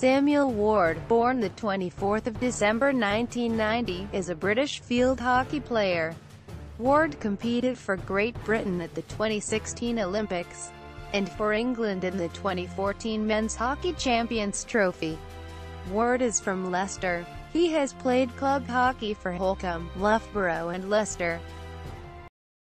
Samuel Ward, born the 24th of December 1990, is a British field hockey player. Ward competed for Great Britain at the 2016 Olympics, and for England in the 2014 Men's Hockey Champions Trophy. Ward is from Leicester. He has played club hockey for Holcombe, Loughborough and Leicester.